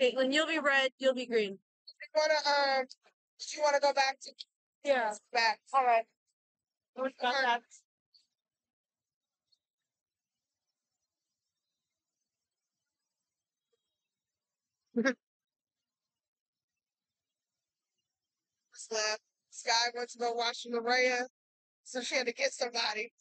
Kaitlynn, you'll be red, you'll be green. You wanna um do you wanna go back to Yeah. back? All right. Alright. left. Sky went to go watch Maria, so she had to get somebody.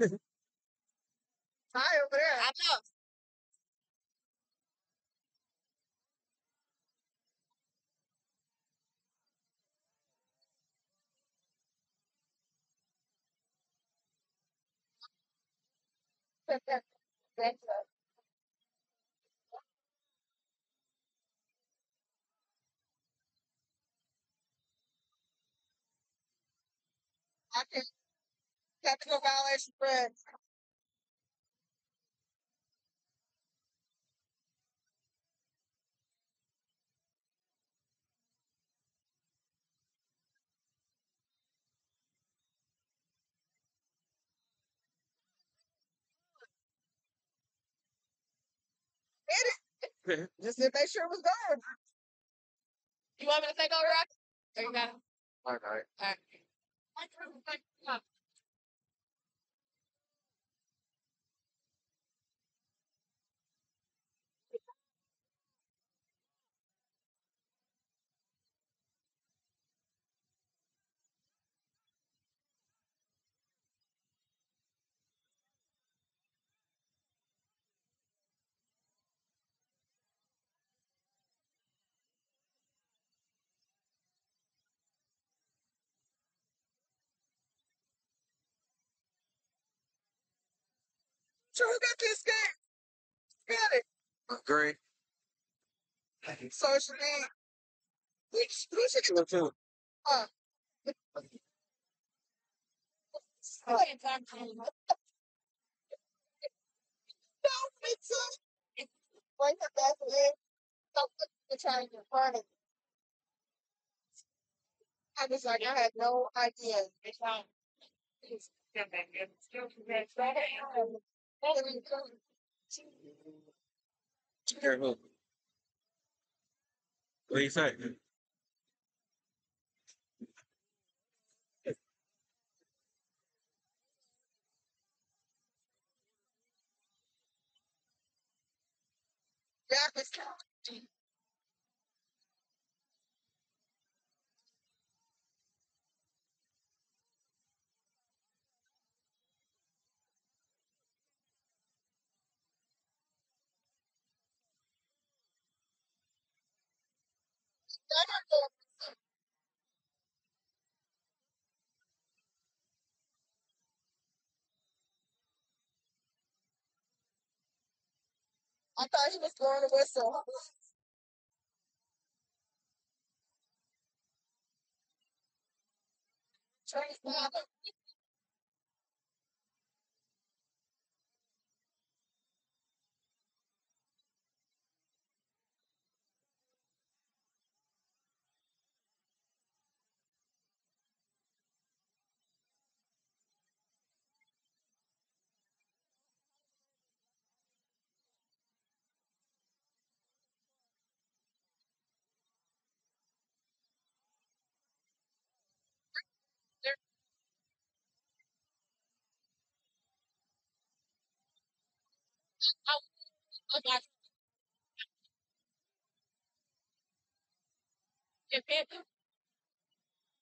Hi over there. I know. Thanks, uh, I can technical violation red. Hit it. Just to make sure it was gone. You want me to take over, Rock? Or you got it? All right. All right. So who got this game? Got it. Great. So it should be. Which who should you Look too. uh to- no it's a bring her back in. Don't put the trying to burn it. I was like, I had no idea. It's not- Here, who? What do you say? Jack is I thought he was blowing a whistle. Trace father.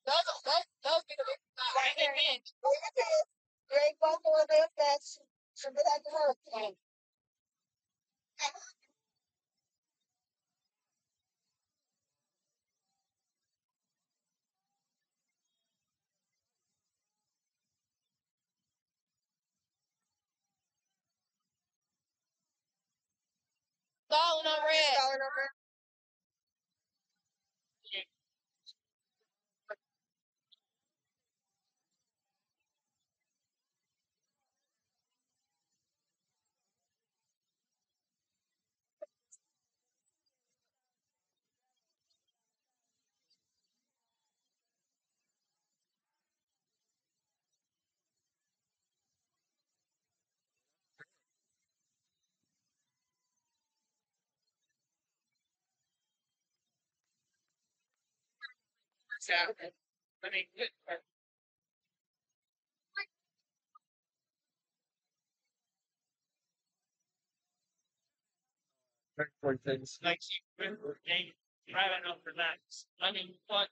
Those, those, those be the big right here. man. Look at this. Great buffalo match. Should be like the hurricane. On red. Dollar number. Happening. I mean, things. like you game driving over that. I mean, what